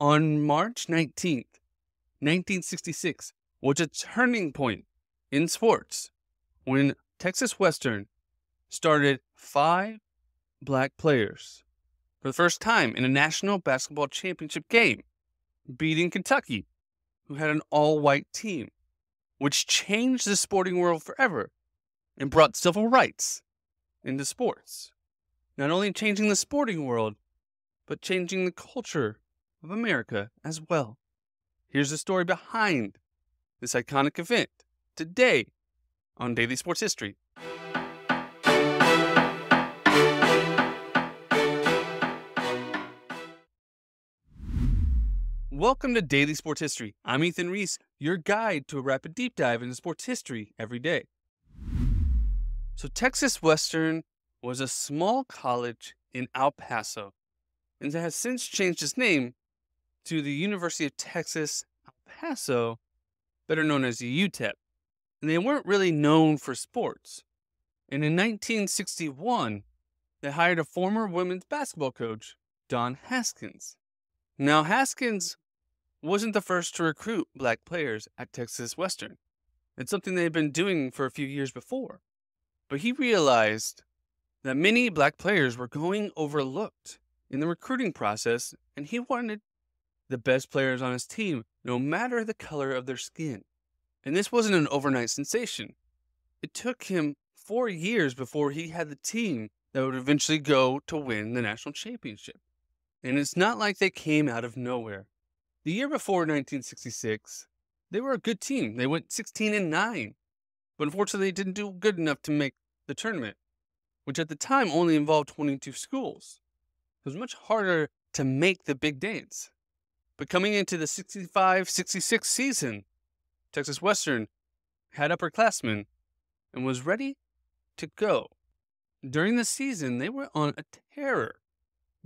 On March 19th, 1966, was a turning point in sports when Texas Western started five black players for the first time in a national basketball championship game, beating Kentucky, who had an all white team, which changed the sporting world forever and brought civil rights into sports. Not only changing the sporting world, but changing the culture of America as well. Here's the story behind this iconic event today on Daily Sports History. Welcome to Daily Sports History. I'm Ethan Reese, your guide to a rapid deep dive into sports history every day. So, Texas Western was a small college in El Paso and it has since changed its name to the University of Texas El Paso, better known as UTEP. And they weren't really known for sports. And in 1961, they hired a former women's basketball coach, Don Haskins. Now, Haskins wasn't the first to recruit black players at Texas Western. It's something they had been doing for a few years before. But he realized that many black players were going overlooked in the recruiting process, and he wanted the best players on his team, no matter the color of their skin. And this wasn't an overnight sensation. It took him four years before he had the team that would eventually go to win the national championship. And it's not like they came out of nowhere. The year before 1966, they were a good team. They went 16 and 9, but unfortunately, they didn't do good enough to make the tournament, which at the time only involved 22 schools. It was much harder to make the big dance. But coming into the 65 66 season, Texas Western had upperclassmen and was ready to go. During the season, they were on a terror,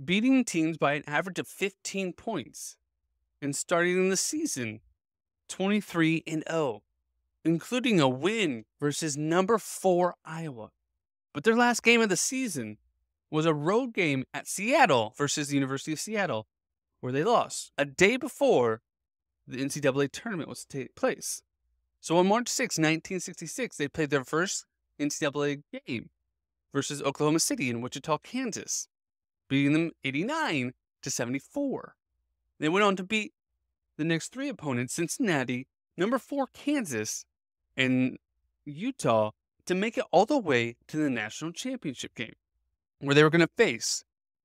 beating teams by an average of 15 points and starting the season 23 and 0, including a win versus number 4 Iowa. But their last game of the season was a road game at Seattle versus the University of Seattle, where they lost a day before the NCAA tournament was to take place. So on March 6, 1966, they played their first NCAA game versus Oklahoma City in Wichita, Kansas, beating them 89 to 74. They went on to beat the next three opponents Cincinnati, number four Kansas, and Utah to make it all the way to the national championship game, where they were going to face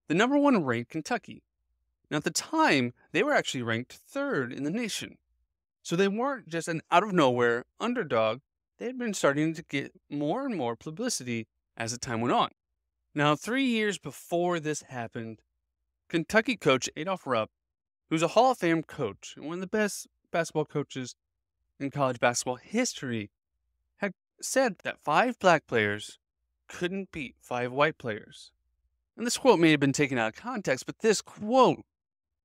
the number one ranked Kentucky. Now, at the time, they were actually ranked third in the nation. So they weren't just an out of nowhere underdog. They had been starting to get more and more publicity as the time went on. Now, three years before this happened, Kentucky coach Adolph Rupp who's a Hall of Fame coach and one of the best basketball coaches in college basketball history, had said that five black players couldn't beat five white players. And this quote may have been taken out of context, but this quote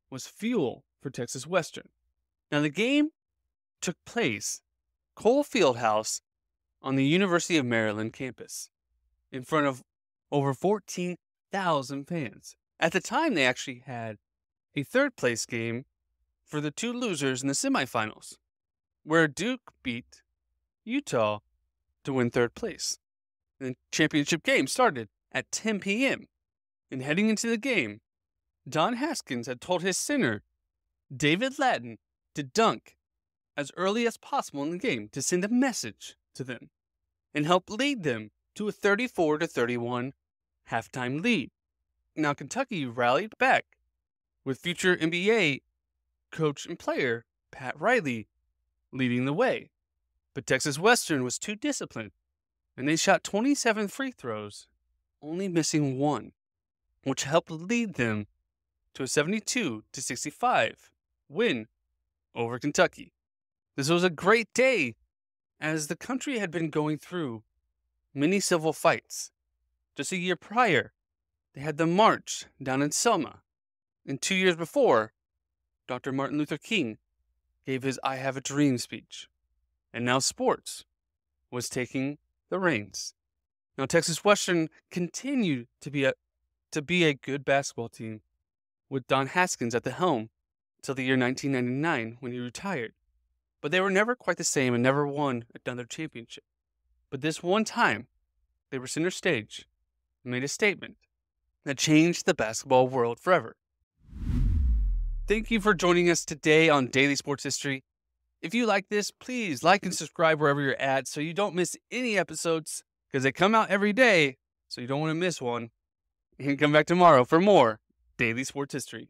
was fuel for Texas Western. Now, the game took place Cole Fieldhouse on the University of Maryland campus in front of over 14,000 fans. At the time, they actually had a third place game for the two losers in the semifinals, where Duke beat Utah to win third place. The championship game started at 10 p.m. And heading into the game, Don Haskins had told his center, David Lattin, to dunk as early as possible in the game to send a message to them and help lead them to a 34 to 31 halftime lead. Now Kentucky rallied back with future NBA coach and player Pat Riley leading the way. But Texas Western was too disciplined, and they shot 27 free throws, only missing one, which helped lead them to a 72 to 65 win over Kentucky. This was a great day as the country had been going through many civil fights. Just a year prior, they had the march down in Selma, and two years before, Dr. Martin Luther King gave his I Have a Dream speech. And now sports was taking the reins. Now Texas Western continued to be a to be a good basketball team with Don Haskins at the helm. till the year 1999 when he retired. But they were never quite the same and never won another championship. But this one time, they were center stage and made a statement that changed the basketball world forever. Thank you for joining us today on Daily Sports History. If you like this, please like and subscribe wherever you're at so you don't miss any episodes because they come out every day, so you don't want to miss one. And come back tomorrow for more Daily Sports History.